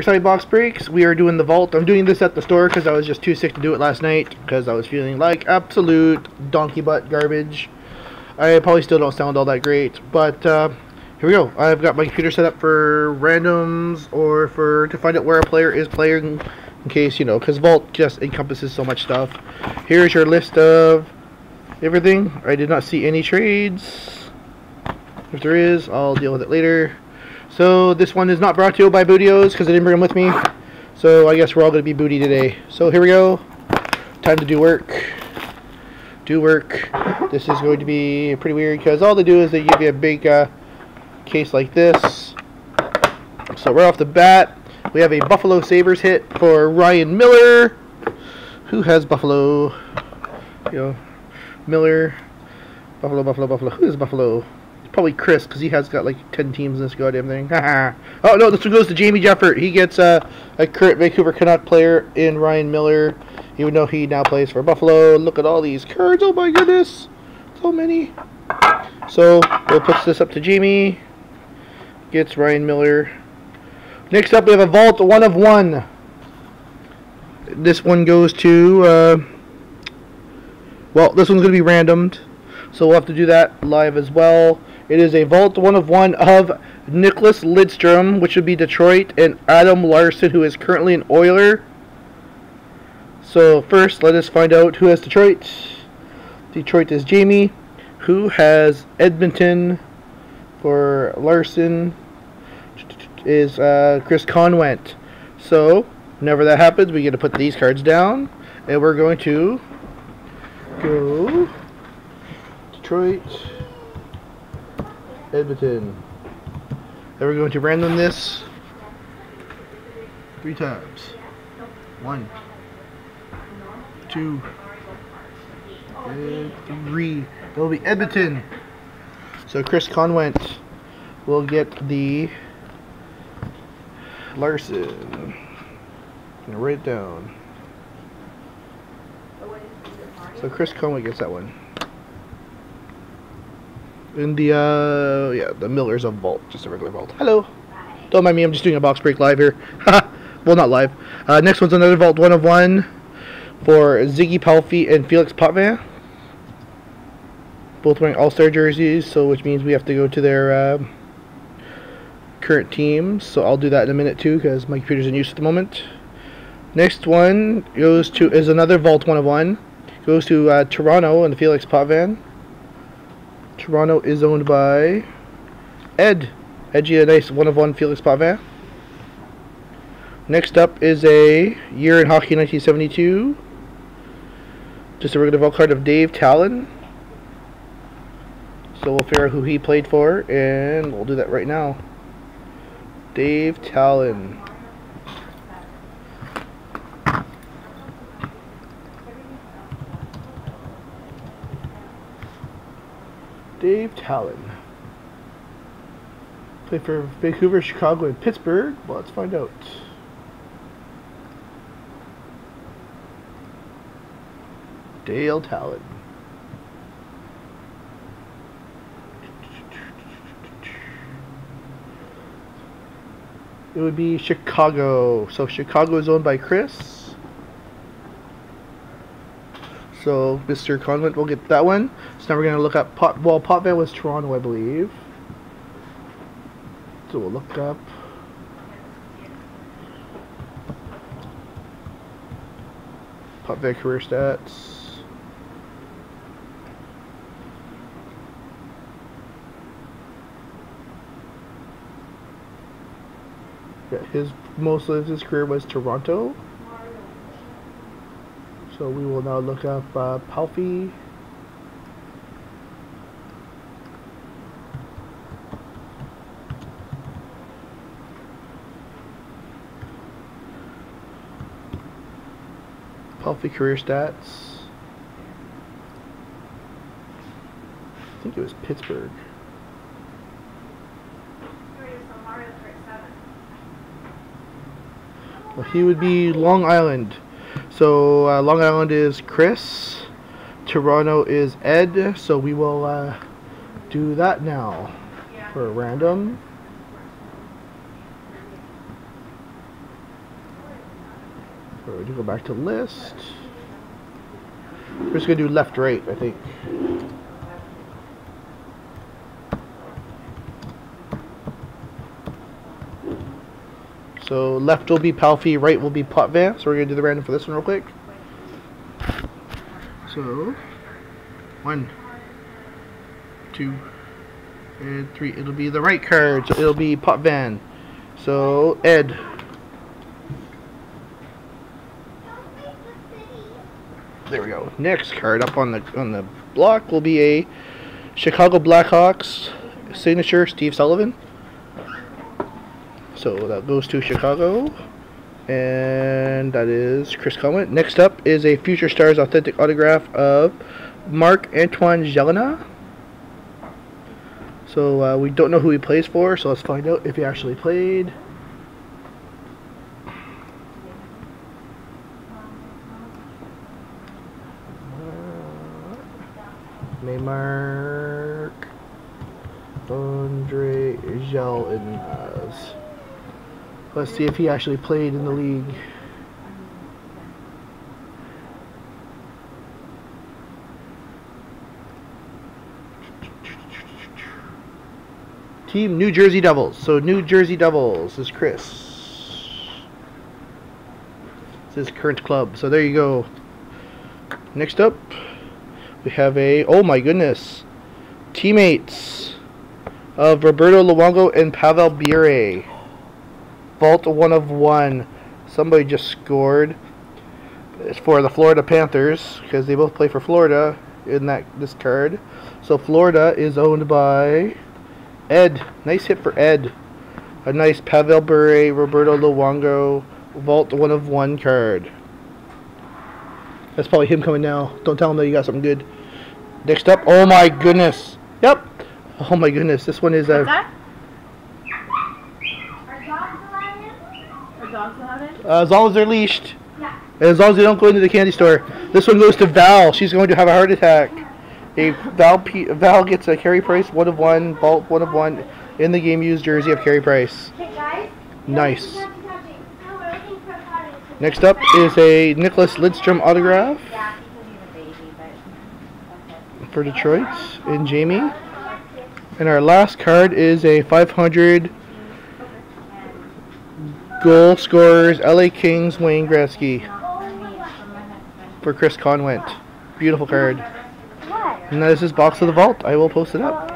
Side box breaks. We are doing the vault. I'm doing this at the store because I was just too sick to do it last night because I was feeling like absolute donkey butt garbage. I probably still don't sound all that great, but uh, here we go. I've got my computer set up for randoms or for to find out where a player is playing in case you know because vault just encompasses so much stuff. Here's your list of everything. I did not see any trades. If there is, I'll deal with it later. So this one is not brought to you by Bootios because I didn't bring them with me. So I guess we're all going to be booty today. So here we go. Time to do work. Do work. This is going to be pretty weird because all they do is they give you a big uh, case like this. So right off the bat, we have a Buffalo Sabres hit for Ryan Miller. Who has Buffalo? You know, Miller. Buffalo, Buffalo, Buffalo. Who is Buffalo? Probably Chris because he has got like 10 teams in this goddamn thing. oh no, this one goes to Jamie Jeffert. He gets uh, a current Vancouver Canuck player in Ryan Miller, even though he now plays for Buffalo. Look at all these cards. Oh my goodness. So many. So we'll put this up to Jamie. Gets Ryan Miller. Next up, we have a vault one of one. This one goes to, uh, well, this one's going to be randomed. So we'll have to do that live as well. It is a vault one of one of Nicholas Lidstrom, which would be Detroit, and Adam Larsson, who is currently an Oiler. So first, let us find out who has Detroit. Detroit is Jamie, who has Edmonton for Larsson is uh, Chris Conwent. So whenever that happens, we get to put these cards down, and we're going to go Detroit. Edmonton. We're going to random this three times. One, two, and three. It'll be Edmonton. So Chris Conwent will get the Larsson. gonna write it down. So Chris Conwent gets that one in the uh yeah the Millers of Vault, just a regular Vault. Hello. Don't mind me, I'm just doing a box break live here. well, not live. Uh, next one's another Vault one of one for Ziggy Palffy and Felix Potvin. Both wearing All Star jerseys, so which means we have to go to their uh, current teams. So I'll do that in a minute too, because my computer's in use at the moment. Next one goes to is another Vault one of one. Goes to uh, Toronto and Felix Potvin. Toronto is owned by Ed. Edgy, a nice one of one Felix Potvin. Next up is a year in hockey 1972. Just a regular card of Dave Tallon. So we'll figure out who he played for, and we'll do that right now. Dave Tallon. Dave Tallon. Play for Vancouver, Chicago, and Pittsburgh. Well, let's find out. Dale Tallon. It would be Chicago. So Chicago is owned by Chris. So Mr. Convent will get that one. So now we're going to look up Pot. Well, Potvin was Toronto, I believe. So we'll look up. Potvin career stats. Yeah, his most of his career was Toronto. So we will now look up uh, Palffy. Palffy career stats. I think it was Pittsburgh. Well, he would be Long Island. So uh, Long Island is Chris. Toronto is Ed. So we will uh, do that now for random. We're going to go back to list. We're just going to do left right, I think. So left will be Palffy, right will be Potvin. So we're going to do the random for this one real quick. So, one, two, and three. It'll be the right card. So it'll be Potvin. So, Ed. There we go. Next card up on the on the block will be a Chicago Blackhawks signature, Steve Sullivan. So that goes to Chicago. And that is Chris Conway. Next up is a Future Stars authentic autograph of Mark Antoine Gelinas. So uh, we don't know who he plays for, so let's find out if he actually played. Neymar Andre Gelinas. Let's see if he actually played in the league. Team New Jersey Devils. So New Jersey Devils is Chris. It's his current club. So there you go. Next up, we have a oh my goodness, teammates of Roberto Luongo and Pavel Bure. Vault one of one. Somebody just scored. It's for the Florida Panthers because they both play for Florida in that this card. So Florida is owned by Ed. Nice hit for Ed. A nice Pavel Bure, Roberto Luongo, Vault one of one card. That's probably him coming now. Don't tell him that you got something good. Next up, oh my goodness. Yep. Oh my goodness, this one is a. Uh, as long as they're leashed. Yeah. As long as they don't go into the candy store. This one goes to Val. She's going to have a heart attack. A Val P Val gets a Carey Price one of one, Vault one of one in the game used jersey of Carey Price. Hey guys. Nice. No, we're looking for potting. Next up is a Nicholas Lidstrom autograph Yeah, because he's a baby, okay. for Detroit and Jamie. And our last card is a 500 goal scorers LA Kings Wayne Gretzky for Chris Conwent. Beautiful card. And that is his box of the vault. I will post it up.